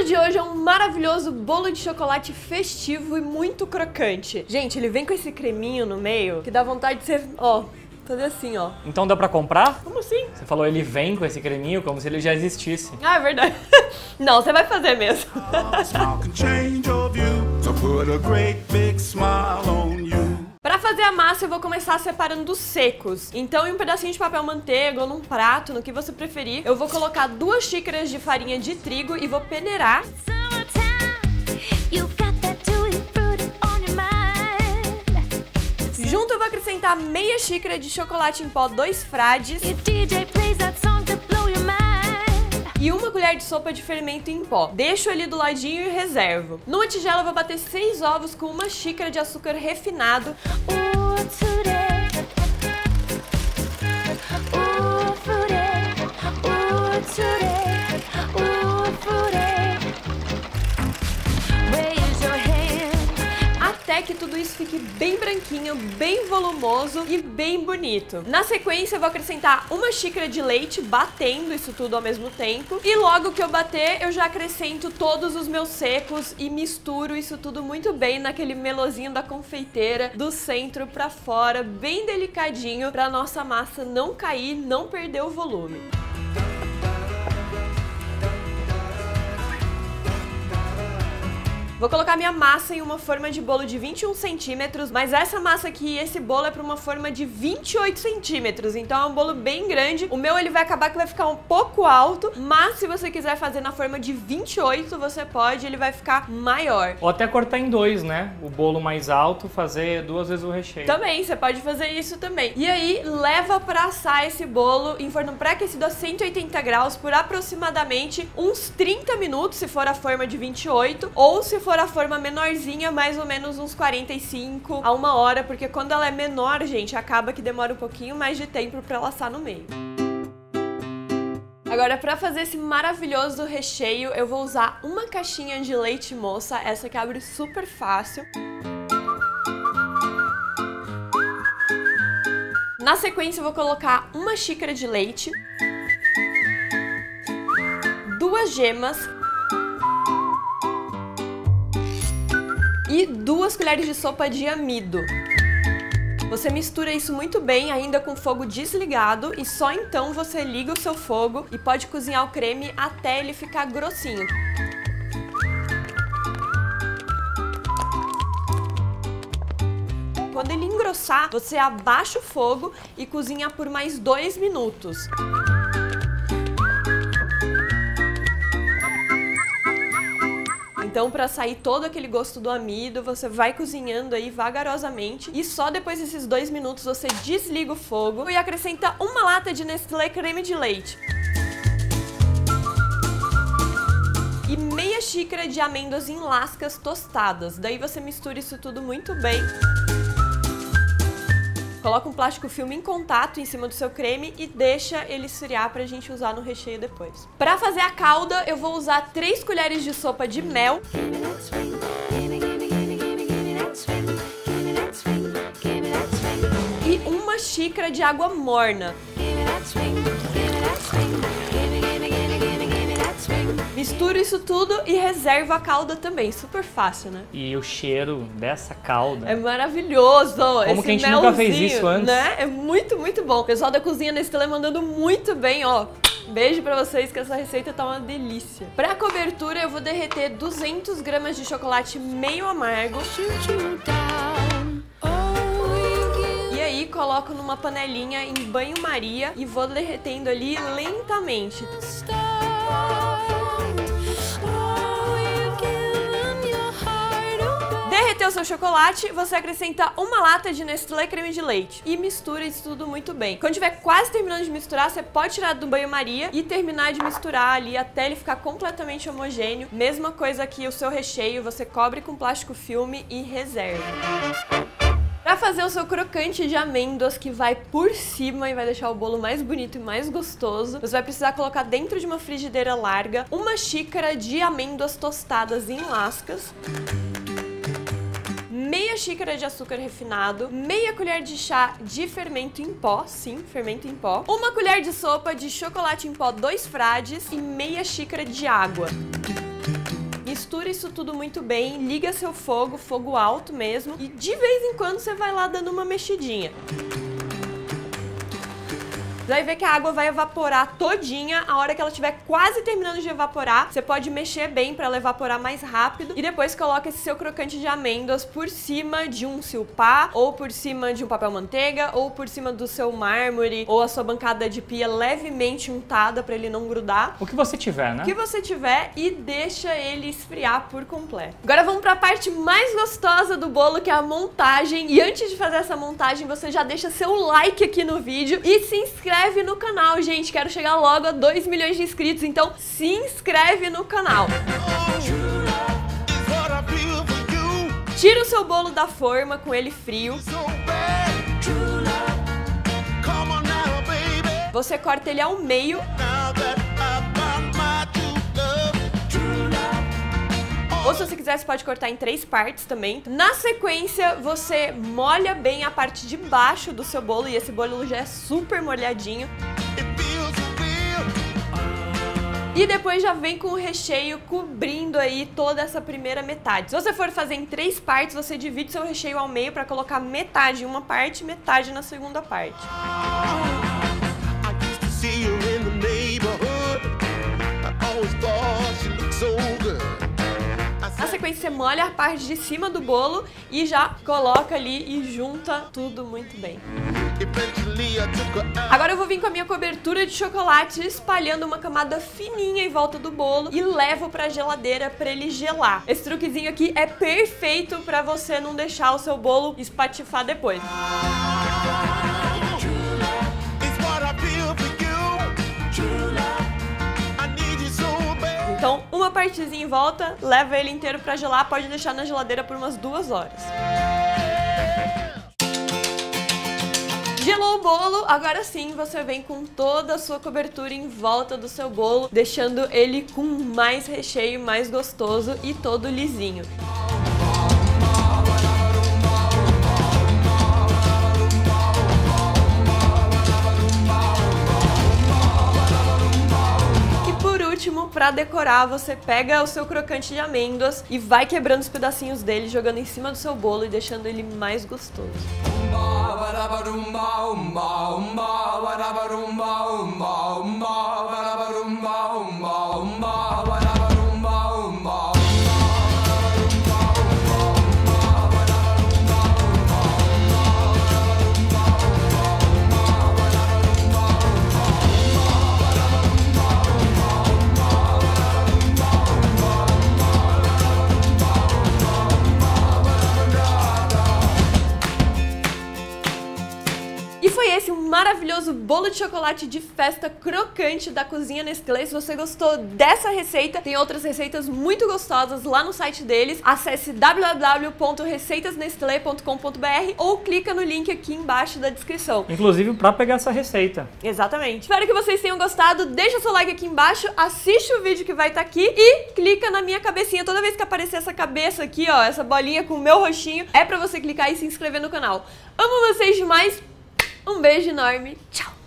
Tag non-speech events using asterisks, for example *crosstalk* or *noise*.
bolo de hoje é um maravilhoso bolo de chocolate festivo e muito crocante. Gente, ele vem com esse creminho no meio que dá vontade de ser, ó, fazer assim, ó. Então dá pra comprar? Como assim? Você falou ele vem com esse creminho como se ele já existisse. Ah, é verdade. *laughs* Não, você vai fazer mesmo. Fazer a massa, eu vou começar separando os secos. Então, em um pedacinho de papel manteiga ou num prato, no que você preferir, eu vou colocar duas xícaras de farinha de trigo e vou peneirar. Junto eu vou acrescentar meia xícara de chocolate em pó dois frades e uma colher de sopa de fermento em pó. Deixo ali do ladinho e reservo. Numa tigela vou bater seis ovos com uma xícara de açúcar refinado. até fique bem branquinho, bem volumoso e bem bonito. Na sequência, eu vou acrescentar uma xícara de leite, batendo isso tudo ao mesmo tempo. E logo que eu bater, eu já acrescento todos os meus secos e misturo isso tudo muito bem naquele melozinho da confeiteira, do centro para fora, bem delicadinho, para nossa massa não cair, não perder o volume. Vou colocar minha massa em uma forma de bolo de 21 centímetros, mas essa massa aqui, esse bolo é para uma forma de 28 centímetros, então é um bolo bem grande. O meu ele vai acabar que vai ficar um pouco alto, mas se você quiser fazer na forma de 28, você pode, ele vai ficar maior. Ou até cortar em dois, né? O bolo mais alto, fazer duas vezes o recheio. Também, você pode fazer isso também. E aí, leva para assar esse bolo em forno pré-aquecido a 180 graus por aproximadamente uns 30 minutos, se for a forma de 28, ou se for for a forma menorzinha, mais ou menos uns 45 a uma hora, porque quando ela é menor, gente, acaba que demora um pouquinho mais de tempo para ela assar no meio. Agora, para fazer esse maravilhoso recheio, eu vou usar uma caixinha de leite moça, essa que abre super fácil. Na sequência, eu vou colocar uma xícara de leite, duas gemas, e duas colheres de sopa de amido. Você mistura isso muito bem, ainda com fogo desligado, e só então você liga o seu fogo e pode cozinhar o creme até ele ficar grossinho. Quando ele engrossar, você abaixa o fogo e cozinha por mais dois minutos. Então, para sair todo aquele gosto do amido, você vai cozinhando aí vagarosamente e só depois desses dois minutos você desliga o fogo e acrescenta uma lata de Nestlé creme de leite. E meia xícara de amêndoas em lascas tostadas. Daí você mistura isso tudo muito bem. Coloca um plástico filme em contato em cima do seu creme e deixa ele esfriar pra gente usar no recheio depois. Pra fazer a calda, eu vou usar 3 colheres de sopa de mel. E uma xícara de água morna. Misturo isso tudo e reservo a calda também. Super fácil, né? E o cheiro dessa calda. É maravilhoso. Como que a gente nunca fez isso antes? Né? É muito, muito bom. O pessoal da cozinha Nestlé mandando muito bem, ó. Beijo pra vocês que essa receita tá uma delícia. Pra cobertura eu vou derreter 200 gramas de chocolate meio amargo. E aí coloco numa panelinha em banho-maria e vou derretendo ali lentamente. Derreteu seu chocolate, você acrescenta uma lata de Nestlé creme de leite e mistura isso tudo muito bem. Quando tiver quase terminando de misturar, você pode tirar do banho-maria e terminar de misturar ali até ele ficar completamente homogêneo. Mesma coisa que o seu recheio, você cobre com plástico filme e reserva. Pra fazer o seu crocante de amêndoas que vai por cima e vai deixar o bolo mais bonito e mais gostoso, você vai precisar colocar dentro de uma frigideira larga uma xícara de amêndoas tostadas em lascas meia xícara de açúcar refinado, meia colher de chá de fermento em pó, sim, fermento em pó, uma colher de sopa de chocolate em pó dois frades e meia xícara de água. mistura isso tudo muito bem, liga seu fogo, fogo alto mesmo, e de vez em quando você vai lá dando uma mexidinha. Você vai ver que a água vai evaporar todinha. A hora que ela estiver quase terminando de evaporar, você pode mexer bem para ela evaporar mais rápido. E depois coloca esse seu crocante de amêndoas por cima de um silpá, ou por cima de um papel manteiga, ou por cima do seu mármore, ou a sua bancada de pia levemente untada para ele não grudar. O que você tiver, né? O que você tiver e deixa ele esfriar por completo. Agora vamos para a parte mais gostosa do bolo, que é a montagem. E antes de fazer essa montagem, você já deixa seu like aqui no vídeo e se inscreve inscreve no canal, gente. Quero chegar logo a 2 milhões de inscritos, então se inscreve no canal. Tira o seu bolo da forma com ele frio. Você corta ele ao meio. Ou se você quiser, você pode cortar em três partes também. Na sequência, você molha bem a parte de baixo do seu bolo e esse bolo já é super molhadinho. E depois já vem com o recheio cobrindo aí toda essa primeira metade. Se você for fazer em três partes, você divide seu recheio ao meio para colocar metade em uma parte e metade na segunda parte. Na sequência, você molha a parte de cima do bolo e já coloca ali e junta tudo muito bem. Agora eu vou vir com a minha cobertura de chocolate espalhando uma camada fininha em volta do bolo e levo pra geladeira pra ele gelar. Esse truquezinho aqui é perfeito pra você não deixar o seu bolo espatifar depois. Então, uma partezinha em volta, leva ele inteiro pra gelar, pode deixar na geladeira por umas duas horas. Gelou o bolo, agora sim você vem com toda a sua cobertura em volta do seu bolo, deixando ele com mais recheio, mais gostoso e todo lisinho. Para decorar, você pega o seu crocante de amêndoas e vai quebrando os pedacinhos dele, jogando em cima do seu bolo e deixando ele mais gostoso. Maravilhoso bolo de chocolate de festa crocante da cozinha Nestlé. Se você gostou dessa receita, tem outras receitas muito gostosas lá no site deles. Acesse www.receitasnestlé.com.br ou clica no link aqui embaixo da descrição. Inclusive para pegar essa receita. Exatamente. Espero que vocês tenham gostado. Deixa seu like aqui embaixo, assiste o vídeo que vai estar tá aqui e clica na minha cabecinha. Toda vez que aparecer essa cabeça aqui, ó, essa bolinha com o meu rostinho, é para você clicar e se inscrever no canal. Amo vocês demais. Um beijo enorme. Tchau!